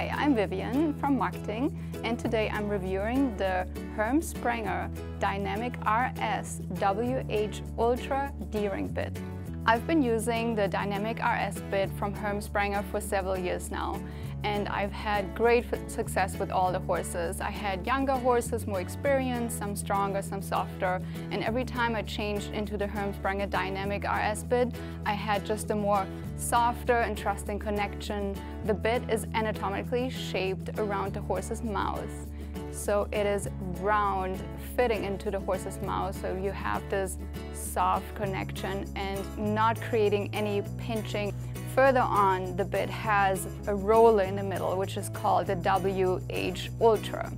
Hi, I'm Viviane from marketing and today I'm reviewing the Herm Sprenger Dynamic RS WH Ultra D-Ring bit. I've been using the Dynamic RS bit from Herm Sprenger for several years now and I've had great success with all the horses. I had younger horses, more experienced, some stronger, some softer, and every time I changed into the Herm Sprenger Dynamic RS bit, I had just a more softer and trusting connection. The bit is anatomically shaped around the horse's mouth. So it is round, fitting into the horse's mouth, so you have this soft connection and not creating any pinching. Further on, the bit has a roller in the middle, which is called the WH Ultra.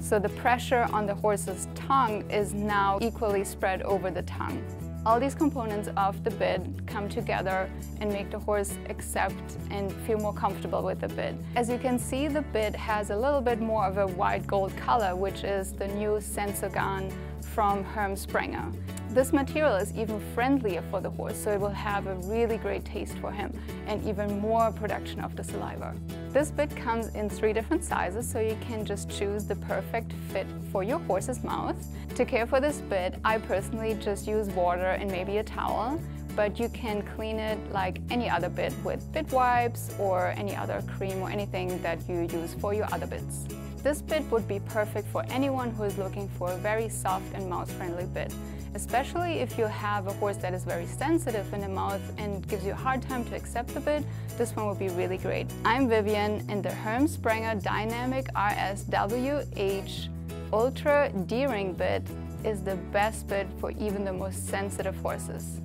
So the pressure on the horse's tongue is now equally spread over the tongue. All these components of the bit come together and make the horse accept and feel more comfortable with the bit. As you can see, the bit has a little bit more of a white gold color, which is the new Sensogan from Herm Sprenger. This material is even friendlier for the horse, so it will have a really great taste for him and even more production of the saliva. This bit comes in three different sizes, so you can just choose the perfect fit for your horse's mouth. To care for this bit, I personally just use water and maybe a towel, but you can clean it like any other bit with bit wipes or any other cream or anything that you use for your other bits. This bit would be perfect for anyone who is looking for a very soft and mouse-friendly bit, especially if you have a horse that is very sensitive in the mouth and gives you a hard time to accept the bit, this one would be really great. I'm Viviane and the Herm Sprenger Dynamic RS WH Ultra D-Ring bit is the best bit for even the most sensitive horses.